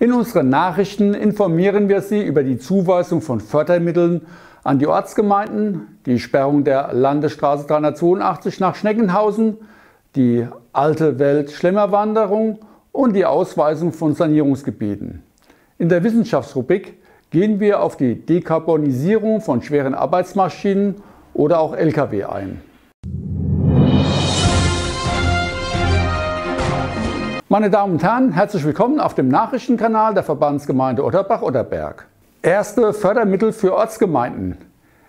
In unseren Nachrichten informieren wir Sie über die Zuweisung von Fördermitteln an die Ortsgemeinden, die Sperrung der Landesstraße 382 nach Schneckenhausen, die Alte Welt Schlemmerwanderung und die Ausweisung von Sanierungsgebieten. In der Wissenschaftsrubrik gehen wir auf die Dekarbonisierung von schweren Arbeitsmaschinen oder auch Lkw ein. Meine Damen und Herren, herzlich willkommen auf dem Nachrichtenkanal der Verbandsgemeinde Otterbach-Otterberg. Erste Fördermittel für Ortsgemeinden.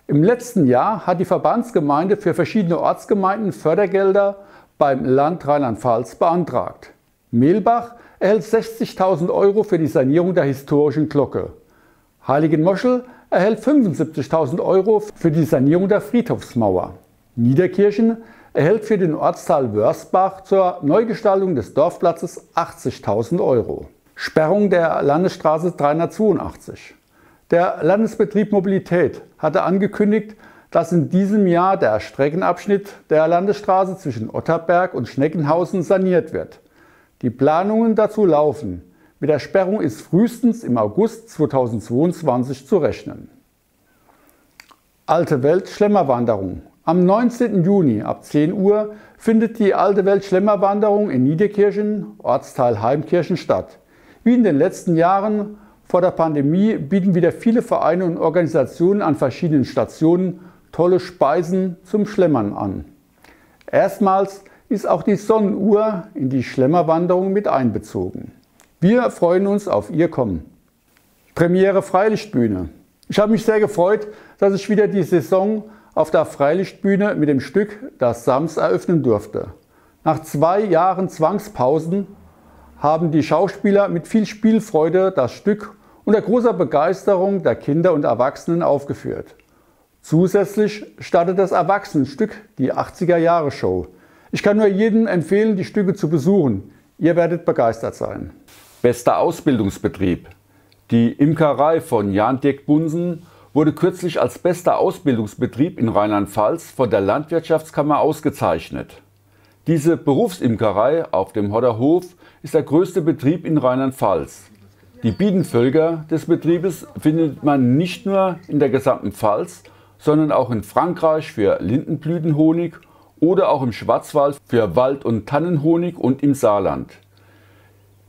Im letzten Jahr hat die Verbandsgemeinde für verschiedene Ortsgemeinden Fördergelder beim Land Rheinland-Pfalz beantragt. Mehlbach erhält 60.000 Euro für die Sanierung der historischen Glocke. Heiligenmoschel erhält 75.000 Euro für die Sanierung der Friedhofsmauer. Niederkirchen erhält für den Ortsteil Wörsbach zur Neugestaltung des Dorfplatzes 80.000 Euro. Sperrung der Landesstraße 382. Der Landesbetrieb Mobilität hatte angekündigt, dass in diesem Jahr der Streckenabschnitt der Landesstraße zwischen Otterberg und Schneckenhausen saniert wird. Die Planungen dazu laufen. Mit der Sperrung ist frühestens im August 2022 zu rechnen. Alte Welt Schlemmerwanderung. Am 19. Juni ab 10 Uhr findet die Alte Welt Schlemmerwanderung in Niederkirchen, Ortsteil Heimkirchen statt. Wie in den letzten Jahren vor der Pandemie bieten wieder viele Vereine und Organisationen an verschiedenen Stationen tolle Speisen zum Schlemmern an. Erstmals ist auch die Sonnenuhr in die Schlemmerwanderung mit einbezogen. Wir freuen uns auf Ihr Kommen. Premiere Freilichtbühne. Ich habe mich sehr gefreut, dass ich wieder die Saison auf der Freilichtbühne mit dem Stück Das Sams eröffnen durfte. Nach zwei Jahren Zwangspausen haben die Schauspieler mit viel Spielfreude das Stück unter großer Begeisterung der Kinder und Erwachsenen aufgeführt. Zusätzlich startet das Erwachsenenstück die 80er Jahre Show. Ich kann nur jedem empfehlen, die Stücke zu besuchen. Ihr werdet begeistert sein. Bester Ausbildungsbetrieb. Die Imkerei von Jan Dirk Bunsen wurde kürzlich als bester Ausbildungsbetrieb in Rheinland-Pfalz von der Landwirtschaftskammer ausgezeichnet. Diese Berufsimkerei auf dem Hodderhof ist der größte Betrieb in Rheinland-Pfalz. Die Bienenvölker des Betriebes findet man nicht nur in der gesamten Pfalz, sondern auch in Frankreich für Lindenblütenhonig oder auch im Schwarzwald für Wald- und Tannenhonig und im Saarland.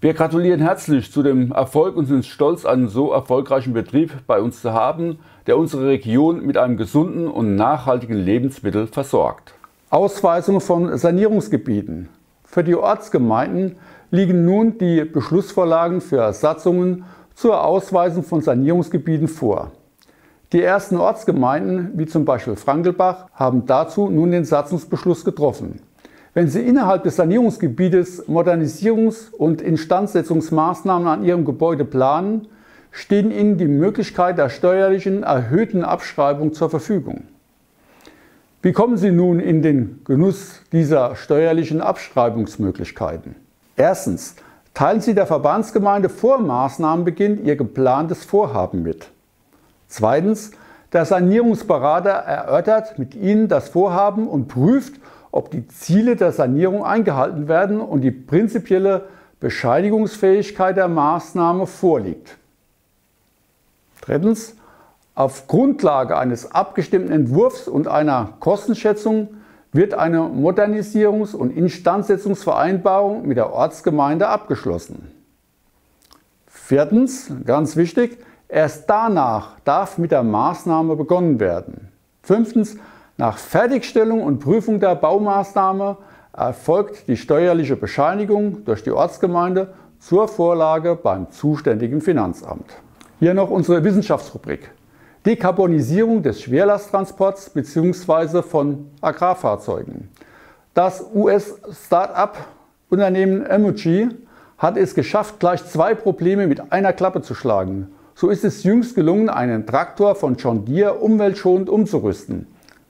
Wir gratulieren herzlich zu dem Erfolg und sind stolz, einen so erfolgreichen Betrieb bei uns zu haben, der unsere Region mit einem gesunden und nachhaltigen Lebensmittel versorgt. Ausweisung von Sanierungsgebieten. Für die Ortsgemeinden liegen nun die Beschlussvorlagen für Satzungen zur Ausweisung von Sanierungsgebieten vor. Die ersten Ortsgemeinden, wie zum Beispiel Frankelbach, haben dazu nun den Satzungsbeschluss getroffen. Wenn Sie innerhalb des Sanierungsgebietes Modernisierungs- und Instandsetzungsmaßnahmen an Ihrem Gebäude planen, stehen Ihnen die Möglichkeit der steuerlichen erhöhten Abschreibung zur Verfügung. Wie kommen Sie nun in den Genuss dieser steuerlichen Abschreibungsmöglichkeiten? Erstens. Teilen Sie der Verbandsgemeinde vor Maßnahmenbeginn Ihr geplantes Vorhaben mit. Zweitens. Der Sanierungsberater erörtert mit Ihnen das Vorhaben und prüft, ob die Ziele der Sanierung eingehalten werden und die prinzipielle Bescheinigungsfähigkeit der Maßnahme vorliegt. Drittens. Auf Grundlage eines abgestimmten Entwurfs und einer Kostenschätzung wird eine Modernisierungs- und Instandsetzungsvereinbarung mit der Ortsgemeinde abgeschlossen. Viertens, ganz wichtig, erst danach darf mit der Maßnahme begonnen werden. Fünftens, nach Fertigstellung und Prüfung der Baumaßnahme erfolgt die steuerliche Bescheinigung durch die Ortsgemeinde zur Vorlage beim zuständigen Finanzamt. Hier noch unsere Wissenschaftsrubrik. Dekarbonisierung des Schwerlasttransports bzw. von Agrarfahrzeugen. Das US-Start-up-Unternehmen Emoji hat es geschafft, gleich zwei Probleme mit einer Klappe zu schlagen. So ist es jüngst gelungen, einen Traktor von John Deere umweltschonend umzurüsten.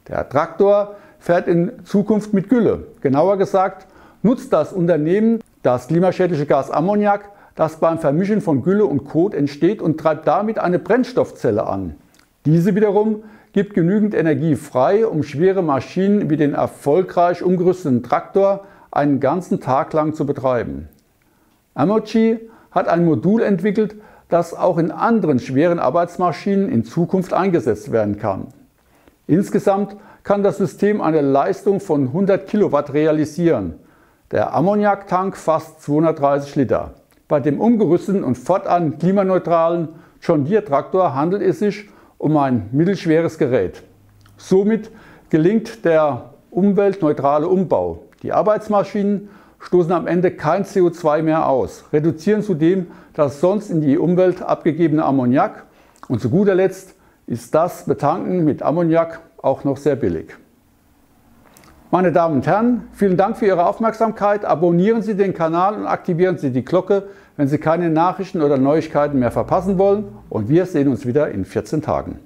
Der Traktor fährt in Zukunft mit Gülle. Genauer gesagt nutzt das Unternehmen das klimaschädliche Gas Ammoniak, das beim Vermischen von Gülle und Kot entsteht und treibt damit eine Brennstoffzelle an. Diese wiederum gibt genügend Energie frei, um schwere Maschinen wie den erfolgreich umgerüsteten Traktor einen ganzen Tag lang zu betreiben. Amochi hat ein Modul entwickelt, das auch in anderen schweren Arbeitsmaschinen in Zukunft eingesetzt werden kann. Insgesamt kann das System eine Leistung von 100 Kilowatt realisieren. Der Ammoniaktank fasst 230 Liter. Bei dem umgerüsteten und fortan klimaneutralen John Deere Traktor handelt es sich um ein mittelschweres Gerät. Somit gelingt der umweltneutrale Umbau. Die Arbeitsmaschinen stoßen am Ende kein CO2 mehr aus, reduzieren zudem das sonst in die Umwelt abgegebene Ammoniak und zu guter Letzt ist das Betanken mit Ammoniak auch noch sehr billig. Meine Damen und Herren, vielen Dank für Ihre Aufmerksamkeit. Abonnieren Sie den Kanal und aktivieren Sie die Glocke, wenn Sie keine Nachrichten oder Neuigkeiten mehr verpassen wollen. Und wir sehen uns wieder in 14 Tagen.